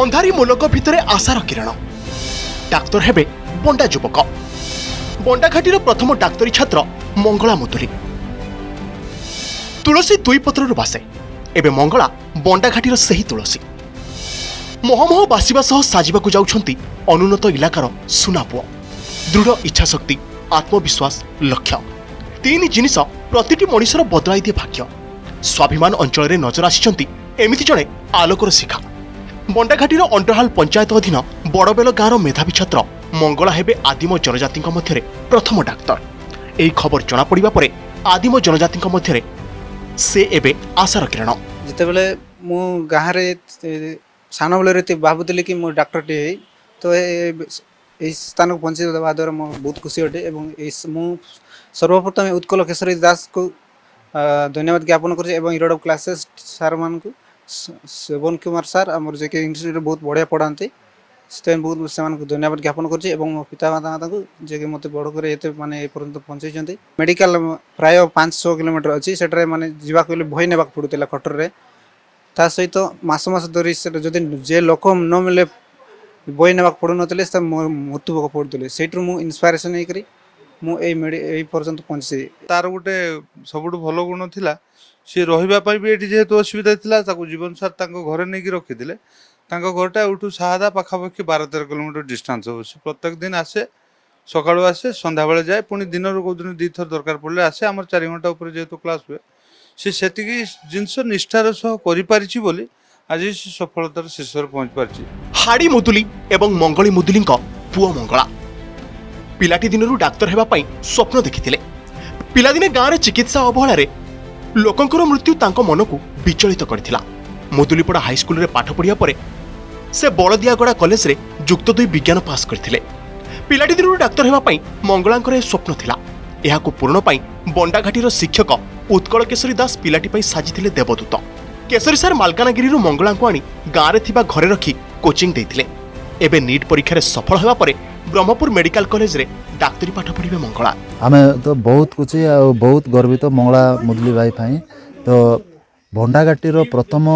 ଅନ୍ଧାରୀ ମୁଲକ ଭିତରେ ଆଶାର କିରଣ ଡାକ୍ତର ହେବେ ବଣ୍ଡା ଯୁବକ ବଣ୍ଡାଘାଟିର ପ୍ରଥମ ଡାକ୍ତରୀ ଛାତ୍ର ମଙ୍ଗଳା ମୁଦୁଲି ତୁଳସୀ ଦୁଇ ପତ୍ରରୁ ବାସେ ଏବେ ମଙ୍ଗଳା ବଣ୍ଡାଘାଟିର ସେହି ତୁଳସୀ ମହମହ ବାସିବା ସହ ସାଜିବାକୁ ଯାଉଛନ୍ତି ଅନୁନ୍ନତ ଇଲାକାର ସୁନାପୁଅ ଦୃଢ଼ ଇଚ୍ଛାଶକ୍ତି ଆତ୍ମବିଶ୍ୱାସ ଲକ୍ଷ୍ୟ ତିନି ଜିନିଷ ପ୍ରତିଟି ମଣିଷର ବଦଳାଇ ଦିଏ ଭାଗ୍ୟ ସ୍ୱାଭିମାନ ଅଞ୍ଚଳରେ ନଜର ଆସିଛନ୍ତି ଏମିତି ଜଣେ ଆଲୋକର ଶିଖା ମଣ୍ଡାଘାଟିର ଅଣ୍ଡରହାଲ ପଞ୍ଚାୟତ ଅଧୀନ ବଡ଼ବେଲ ଗାଁର ମେଧାବୀ ଛାତ୍ର ମଙ୍ଗଳା ହେବେ ଆଦିମ ଜନଜାତିଙ୍କ ମଧ୍ୟରେ ପ୍ରଥମ ଡାକ୍ତର ଏହି ଖବର ଜଣାପଡ଼ିବା ପରେ ଆଦିମ ଜନଜାତିଙ୍କ ମଧ୍ୟରେ ସେ ଏବେ ଆଶାର କିରଣ ଯେତେବେଳେ ମୁଁ ଗାଁରେ ସାନବେଳରେ ଭାବୁଥିଲି କି ମୁଁ ଡାକ୍ତରଟିଏ ହେଇ ତ ଏହି ସ୍ଥାନକୁ ପହଞ୍ଚାଇ ଦେବା ଦ୍ୱାରା ମୁଁ ବହୁତ ଖୁସି ଅଟେ ଏବଂ ଏହି ମୁଁ ସର୍ବପ୍ରଥମେ ଉତ୍କଳ କେଶରୀ ଦାସଙ୍କୁ ଧନ୍ୟବାଦ ଜ୍ଞାପନ କରୁଛି ଏବଂ ଇରୋଡ଼ କ୍ଲାସେସ୍ ସାର୍ମାନଙ୍କୁ ଶୋଭନ କୁମାର ସାର୍ ଆମର ଜେ କେ ଇନଷ୍ଟିଚ୍ୟୁଟ୍ରେ ବହୁତ ବଢ଼ିଆ ପଢ଼ାନ୍ତି ସେଥିପାଇଁ ବହୁତ ସେମାନଙ୍କୁ ଧନ୍ୟବାଦ ଜ୍ଞାପନ କରୁଛି ଏବଂ ମୋ ପିତାମାତା ତାଙ୍କୁ ଯିଏକି ମୋତେ ବଡ଼ କରି ଏତେ ମାନେ ଏପର୍ଯ୍ୟନ୍ତ ପହଞ୍ଚାଇଛନ୍ତି ମେଡ଼ିକାଲ ପ୍ରାୟ ପାଞ୍ଚ ଛଅ କିଲୋମିଟର ଅଛି ସେଠାରେ ମାନେ ଯିବାକୁ ହେଲେ ବହି ନେବାକୁ ପଡ଼ୁଥିଲା ଖଟରରେ ତା ସହିତ ମାସ ମାସ ଧରି ସେଟା ଯଦି ଯେ ଲୋକ ନ ମିଳେ ବହି ନେବାକୁ ପଡ଼ୁନଥିଲେ ସେ ମୃତ୍ୟୁଭୋଗ ପଡ଼ୁଥିଲେ ସେଇଠୁ ମୁଁ ଇନ୍ସପାରେସନ୍ ହେଇକରି ମୁଁ ଏଇ ଏଇ ପର୍ଯ୍ୟନ୍ତ ପହଞ୍ଚିଛି ତାର ଗୋଟେ ସବୁଠୁ ଭଲ ଗୁଣ ଥିଲା সে ରହିବା ପାଇଁ ବି ଏଠି ଯେହେତୁ ଅସୁବିଧା ଥିଲା ତାକୁ ଜୀବନସାର ତାଙ୍କ ଘରେ ନେଇକି ରଖିଥିଲେ ତାଙ୍କ ଘରଟା ଏଠୁ ସାହାଦା ପାଖାପାଖି ବାର ତେର କିଲୋମିଟର ଡିଷ୍ଟାନ୍ସ ହେବ ସେ ପ୍ରତ୍ୟେକ ଦିନ ଆସେ ସକାଳୁ ଆସେ ସନ୍ଧ୍ୟାବେଳେ ଯାଏ ପୁଣି ଦିନରୁ କେଉଁ ଦିନ ଦୁଇଥର ଦରକାର ପଡ଼ିଲେ ଆସେ ଆମର ଚାରି ଘଣ୍ଟା ଉପରେ ଯେହେତୁ କ୍ଲାସ୍ ହୁଏ ସେ ସେତିକି ଜିନିଷ ନିଷ୍ଠାର ସହ କରିପାରିଛି ବୋଲି ଆଜି ସେ ସଫଳତାର ଶୀର୍ଷରେ ପହଞ୍ଚି ପାରିଛି ହାଡ଼ି ମୁଦୁଲି ଏବଂ ମଙ୍ଗଳି ମୁଦୁଲିଙ୍କ ପୁଅ ମଙ୍ଗଳା ପିଲାଟି ଦିନରୁ ଡାକ୍ତର ହେବା ପାଇଁ ସ୍ୱପ୍ନ ଦେଖିଥିଲେ ପିଲାଦିନେ ଗାଁରେ ଚିକିତ୍ସା ଅବହେଳାରେ ଲୋକଙ୍କର ମୃତ୍ୟୁ ତାଙ୍କ ମନକୁ ବିଚଳିତ କରିଥିଲା ମୁଦୁଲିପଡ଼ା ହାଇସ୍କୁଲରେ ପାଠ ପଢ଼ିବା ପରେ ସେ ବଳଦିଆଗଡ଼ା କଲେଜରେ ଯୁକ୍ତ ଦୁଇ ବିଜ୍ଞାନ ପାସ୍ କରିଥିଲେ ପିଲାଟି ଦିନରୁ ଡାକ୍ତର ହେବା ପାଇଁ ମଙ୍ଗଳାଙ୍କର ଏ ସ୍ୱପ୍ନ ଥିଲା ଏହାକୁ ପୂରଣ ପାଇଁ ବଣ୍ଡାଘାଟିର ଶିକ୍ଷକ ଉତ୍କଳ କେଶରୀ ଦାସ ପିଲାଟି ପାଇଁ ସାଜିଥିଲେ ଦେବଦୂତ କେଶରୀ ସାର୍ ମାଲକାନଗିରିରୁ ମଙ୍ଗଳାଙ୍କୁ ଆଣି ଗାଁରେ ଥିବା ଘରେ ରଖି କୋଚିଂ ଦେଇଥିଲେ ଏବେ ନିଟ୍ ପରୀକ୍ଷାରେ ସଫଳ ହେବା ପରେ ବ୍ରହ୍ମପୁର ମେଡିକାଲ କଲେଜରେ ଡାକ୍ତରୀ ପାଠ ପଢ଼ିବେ ମଙ୍ଗଳା ଆମେ ତ ବହୁତ ଖୁସି ଆଉ ବହୁତ ଗର୍ବିତ ମଙ୍ଗଳା ମୁଦୁଲି ଭାଇ ପାଇଁ ତ ଭଣ୍ଡାଘାଟିର ପ୍ରଥମ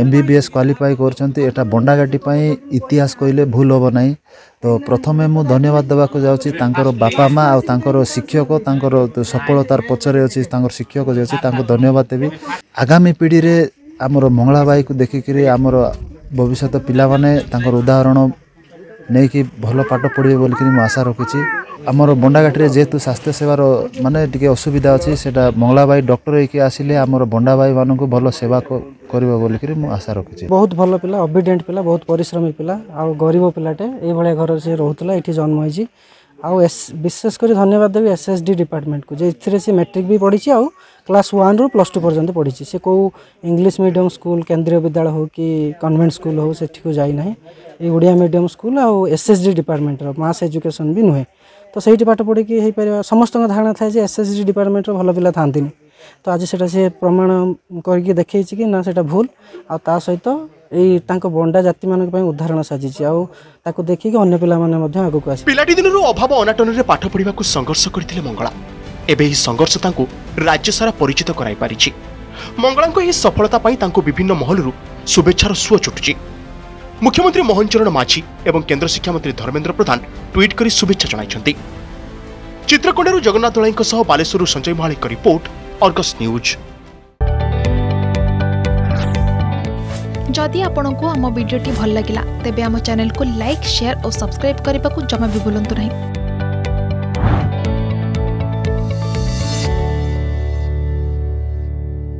M B B S qualify କରିଛନ୍ତି ଏଇଟା ଭଣ୍ଡାଘାଟି ପାଇଁ ଇତିହାସ କହିଲେ ଭୁଲ ହେବ ନାହିଁ ତ ପ୍ରଥମେ ମୁଁ ଧନ୍ୟବାଦ ଦେବାକୁ ଯାଉଛି ତାଙ୍କର ବାପା ମା ଆଉ ତାଙ୍କର ଶିକ୍ଷକ ତାଙ୍କର ସଫଳତାର ପଛରେ ଅଛି ତାଙ୍କର ଶିକ୍ଷକ ଯେ ଅଛି ତାଙ୍କୁ ଧନ୍ୟବାଦ ଦେବି ଆଗାମୀ ପିଢ଼ିରେ ଆମର ମଙ୍ଗଳା ଭାଇକୁ ଦେଖିକରି ଆମର ଭବିଷ୍ୟତ ପିଲାମାନେ ତାଙ୍କର ଉଦାହରଣ ନେଇକି ଭଲ ପାଠ ପଢ଼ିବେ ବୋଲିକିରି ମୁଁ ଆଶା ରଖିଛି ଆମର ବଣ୍ଡାଘାଟିରେ ଯେହେତୁ ସ୍ୱାସ୍ଥ୍ୟ ସେବାର ମାନେ ଟିକେ ଅସୁବିଧା ଅଛି ସେଇଟା ମଙ୍ଗଳାବାଇ ଡକ୍ଟର ହେଇକି ଆସିଲେ ଆମର ବଣ୍ଡାବାଇମାନଙ୍କୁ ଭଲ ସେବା କରିବ ବୋଲିକିରି ମୁଁ ଆଶା ରଖିଛି ବହୁତ ଭଲ ପିଲା ଅବିଡେଣ୍ଟ ପିଲା ବହୁତ ପରିଶ୍ରମୀ ପିଲା ଆଉ ଗରିବ ପିଲାଟେ ଏଇଭଳିଆ ଘରରେ ସେ ରହୁଥିଲା ଏଠି ଜନ୍ମ ହେଇଛି ଆଉ ବିଶେଷ କରି ଧନ୍ୟବାଦ ଦେବି ଏସ୍ ଏସ୍ ଡି ଡିପାର୍ଟମେଣ୍ଟକୁ ଯେ ଏଥିରେ ସେ ମେଟ୍ରିକ୍ ବି ପଢ଼ିଛି ଆଉ କ୍ଲାସ୍ ୱାନ୍ରୁ ପ୍ଲସ୍ ଟୁ ପର୍ଯ୍ୟନ୍ତ ପଢ଼ିଛି ସେ କେଉଁ ଇଂଲିଶ ମିଡ଼ିୟମ୍ ସ୍କୁଲ କେନ୍ଦ୍ରୀୟ ବିଦ୍ୟାଳୟ ହେଉ କି କନଭେଣ୍ଟ ସ୍କୁଲ ହେଉ ସେଠିକୁ ଯାଇନାହିଁ এই ওড়িয়া মিডিয়াম স্কুল আৰু এসএসডি ডিপাৰ্টমেন্টৰ मास এডুকেশন বিনহে তো সেইটো পাঠ পঢ়ি কি হৈ পৰা সমস্তৰ ধাৰণা থাকে যে এসএসডি ডিপাৰ্টমেন্টৰ ভাল পিলা থানদিন নি তো আজি সেটাৰে প্ৰমাণ কৰি কি দেখাইছি কি না সেটা ভুল আৰু তাৰ সৈতে এই তাকো বণ্ডা জাতি মানকৰ পৰা উদাহৰণ সাজিছি আৰু তাকো দেখি কি অন্য পিলা মাননে মধ্য আকুকাস পিলাটি দিনৰ অভাব অনাটনীৰে পাঠ পঢ়িবা কো সংগৰ্ষ কৰি দিলে মংগলা এবেই সংগৰ্ষটাকে ৰাজ্যසර পৰিচিত কৰাই পৰিছি মংগলাক এই সফলতা পাই তাকো বিভিন্ন মহলৰ শুভেচ্ছাৰ সুৱ চুটজি মুখ্যমন্ত্রী মোহন চরণ মাঝি এবং কেন্দ্র শিক্ষামন্ত্রী ধর্মেন্দ্র প্রধান ট্যুইট করে শুভেচ্ছা জনাইছেন চিত্রকোণার জগন্নাথ দোলাইঙ্ সহ Baleswar Sanjay Mahalik report Argus news যদি আপনার আমার ভিডিওটি ভাল লাগিলা ତେବେ আমার চ্যানেলকে লাইক শেয়ার ও সাবস্ক্রাইব করা জমা বি ଭୁଲନ୍ତୁ না